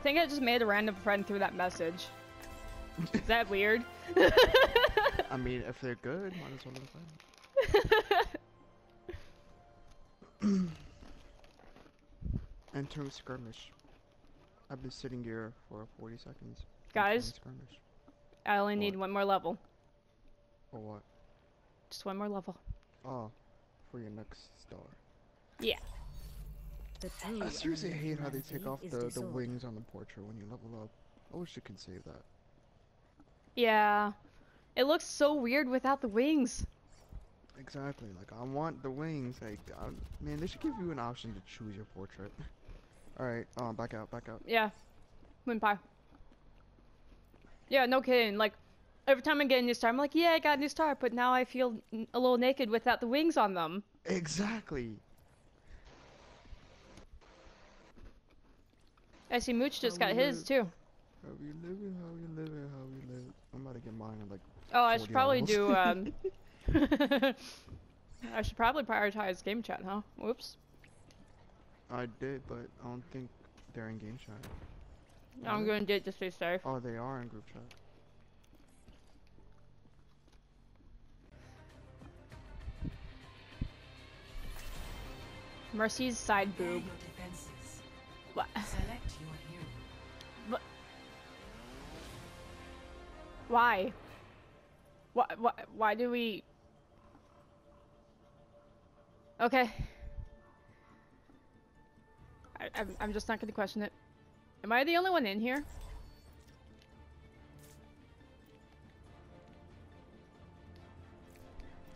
I think I just made a random friend through that message. Is that weird? I mean, if they're good, might as well them find. Enter skirmish. I've been sitting here for 40 seconds. Guys? Skirmish. I only need one more level. Or what? Just one more level. Oh, for your next star. Yeah. The I seriously enemy hate how they take off the, the wings on the portrait when you level up. I wish you could save that. Yeah. It looks so weird without the wings. Exactly. Like I want the wings. Like, I, man, they should give you an option to choose your portrait. All right. Um, back out. Back out. Yeah. Moon pie. Yeah, no kidding. Like, every time I get a new star, I'm like, yeah, I got a new star, but now I feel n- a little naked without the wings on them. Exactly. I see Mooch just How got his too. How you living? How you living? How you living? I'm about to get mine in like. Oh, I should probably do, um... I should probably prioritize game chat, huh? Whoops. I did, but I don't think they're in game chat. I'm gonna do it just to be safe. Oh, they are in group chat. Mercy's side boob. Your defenses. What? Select your hero. Why? Why, why, why do we... Okay. I, I'm, I'm just not gonna question it. Am I the only one in here?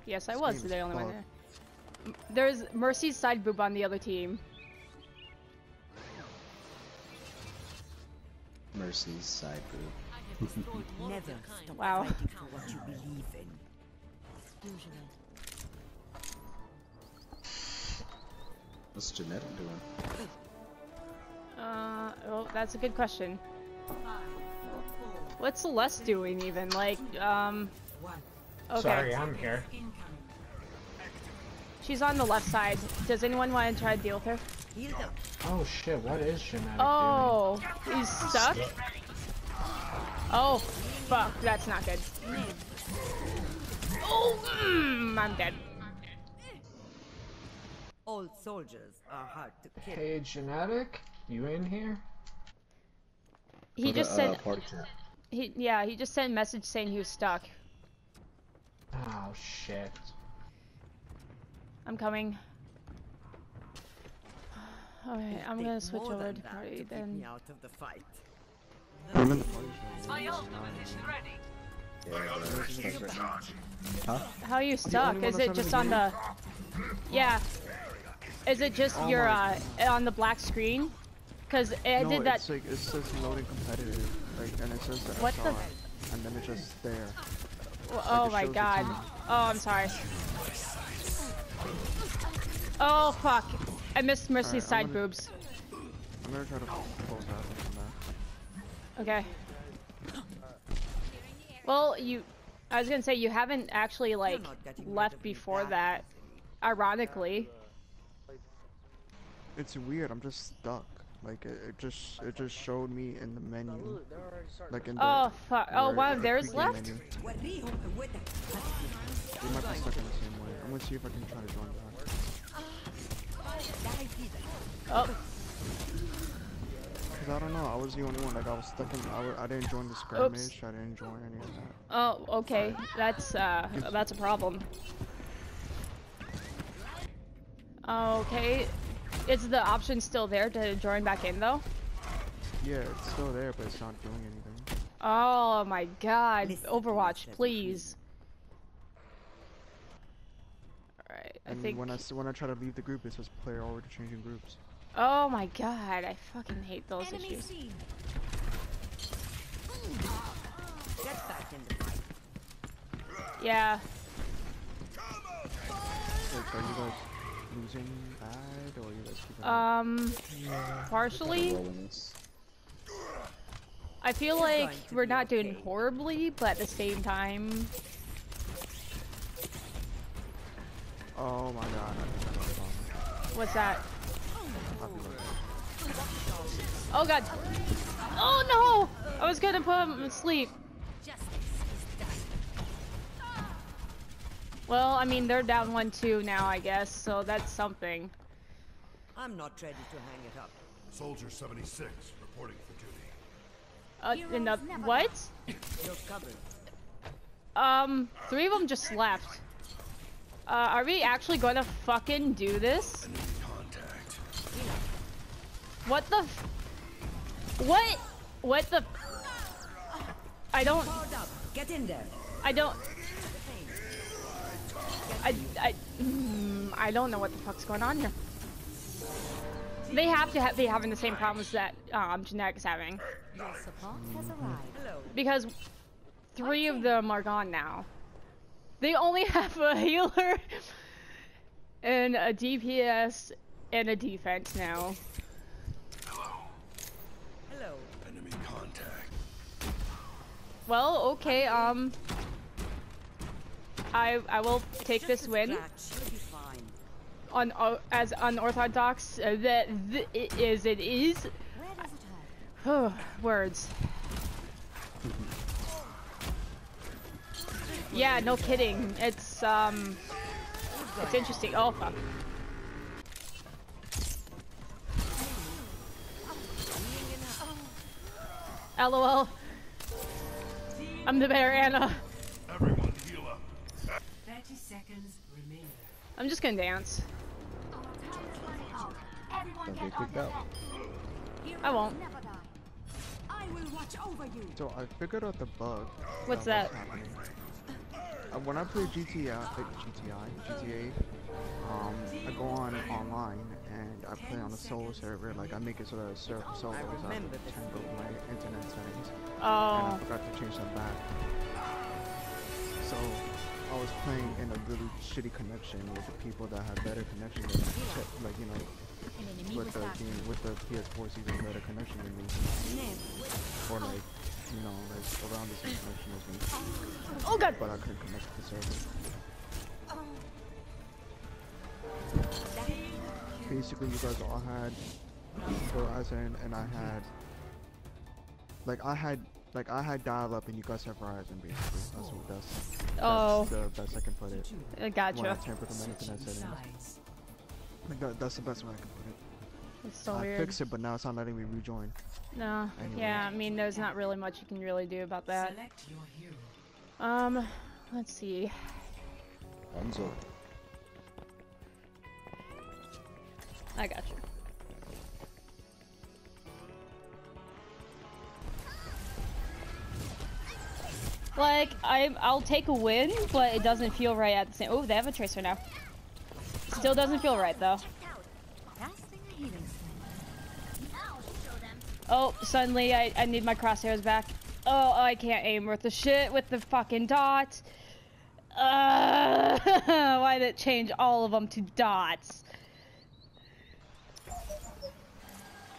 Yes, I was the only one there. There's Mercy's side boob on the other team. Mercy's side group. Never stop Wow. fighting for what you believe in. What's Genetic doing? Uh, well, that's a good question. What's Celeste doing even? Like, um... Okay. Sorry, I'm here. She's on the left side. Does anyone want to try to deal with her? Heal them. Oh shit, what is genetic Oh, he's stuck? Oh, fuck, that's not good. Oh, mm, I'm dead. All soldiers are hard to kill. Hey, genetic? You in here? He Put just a, sent, uh, he, yeah, he just sent a message saying he was stuck. Oh shit. I'm coming. Alright, I'm gonna switch over to that party to then. me out of the fight. I'm in the party chat. Yeah, the Huh? How are you stuck? Is it just on the... Yeah. Is it just Oh your, uh, my- on the black screen? Cause it no, did that... it's like it says loading competitive, like, and it says the What the- and then it's just there. Oh it my god. Oh, I'm sorry. Oh fuck. I missed Mercy's Alright, I'm side gonna- boobs. I'm gonna try to close that and come back. Okay. Well, you... I was gonna say, you haven't actually, like, not getting rid left before that that. Ironically. It's weird. I'm just stuck. Like it, it just it just showed me in the menu, like in the. Oh fuck. Oh, where- one of the theirs pregame left? menu. What do you- what the- We might be stuck in the same way. I'm gonna see if I can try to join back. Oh, Cause I don't know. I was the only one. Like I was stuck in. I, I didn't join the skirmish. I didn't join any of that. oh, okay. That's, uh, that's a problem. Okay. Is the option still there to join back in, though? Yeah, it's still there, but it's not doing anything. Oh my god. Listen, Overwatch, Seventeen. please. Alright, I And think... when I s- when I try to leave the group, it says player already changing groups. Oh my god, I fucking hate those issues. Get back in the fight. Yeah. Like, are you guys losing bad, or are you guys keeping? up? Um, partially. I feel like we're be not doing horribly, but at the same time, oh my god. What's that? I'll be right back. Oh god. Oh no! I was gonna put him to sleep. Well, I mean, they're down one two now, I guess, so that's something. I'm not ready to hang it up. Soldier 76 reporting for duty. Uh, in the what? You're covered. Um, three of them just left. Uh, are we actually gonna fucking do this? Enemy contact. What the? F what? What the? I don't. Up. Get in there. I don't. I I mm, I don't know what the fuck's going on here. They have to ha be having the same problems that um Genetic's having Your support has arrived. Because three of them are gone now. They only have a healer and a DPS and a defense now. Hello. Hello. Enemy contact. Well, okay, um I I will take this Just a win scratch. You'll be fine. on uh, as unorthodox uh, that th it is it is. Where does it hurt? Words. Yeah, no kidding. It's um it's interesting. Oh fuck. LOL. I'm the bear Ana. Everyone heal up. 30 seconds remaining. I'm just gonna dance. Don't get kicked out. I won't. Never die. I will watch over you. So I figured out the bug. What's that? that? Was happening. Uh, when I play GTA, GTI, GTA, um, I go on online and I play on a solo server. Like I make it so that it's ser- solo. I because I remember this. turned over my internet settings, Oh. and I forgot to change them back. So I was playing in a really shitty connection with the people that had better connection than me. Like you know, with the back. game, with the PS4 season better connection than me, or like you know like around the same connection as me. Oh god. But I couldn't connect to the server. Basically, you guys all had Verizon, and I had like I had like I had dial up, and you guys have Verizon. Basically, that's what that's. Oh. That's the best I can put it. I When I gotcha. tampered with my internet settings. Sides. Like that, that's the best way I can put it. It's so I weird. fixed it, but now it's not letting me rejoin. No. Anyways. Yeah, I mean, there's not really much you can really do about that. Select your hero. Um, let's see. Hanzo. I got you. Like, I, I'll take a win, but it doesn't feel right at the same- Oh, they have a tracer now. Still doesn't feel right, though. Casting a healing spell. I'll show them. Oh, suddenly I, I need my crosshairs back. Oh, I can't aim worth the shit with the fucking dots. Uh, why did it change all of them to dots?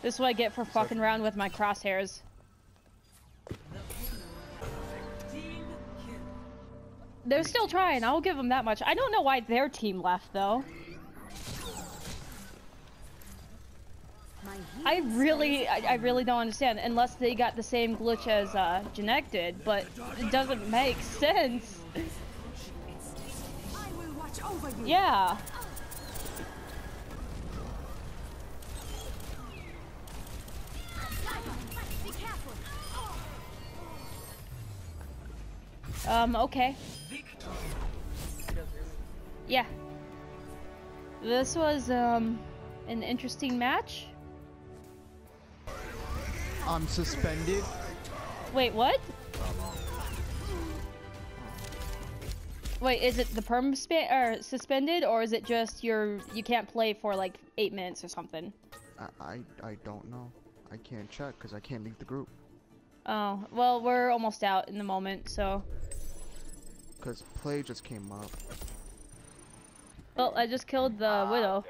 This is what I get for fucking around with my crosshairs. They're still trying, I'll give them that much. I don't know why their team left, though. I really, I, I really don't understand, unless they got the same glitch as uh, Janek did, but it doesn't make sense. Yeah. Um, okay. Yeah. This was, um, an interesting match. I'm suspended. Wait, what? Wait, is it the perm span or suspended, or is it just your you can't play for like eight minutes or something? I I, I don't know. I can't check because I can't leave the group. Oh, well, we're almost out in the moment, so. Because play just came up. Well, I just killed the widow.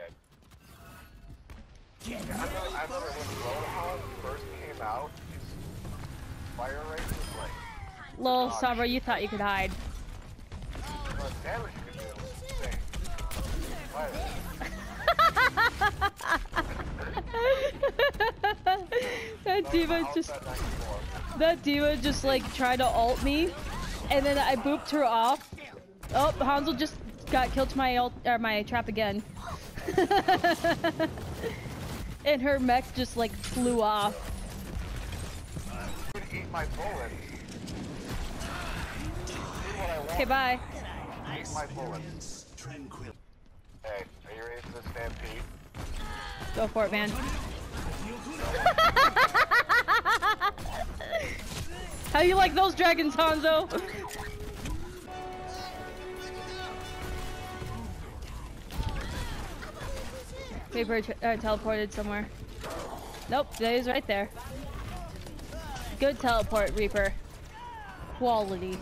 I remember when Roadhog first came out, fire rate like, Lol, Sombra, you thought you could hide. the damage you could do was insane. Fire rate. that D.Va just that D.Va just like tried to ult me, and then I booped her off. Oh, Hansel just got killed to my ult or my trap again. and her mech just like flew off. You could eat my bullets. See what I want? Okay, bye. Eat my bullets. Hey, are you ready for the stampede? Go for it, man. How you like those dragons, Hanzo? Reaper uh, teleported somewhere. Nope, he's right there. Good teleport, Reaper. Quality.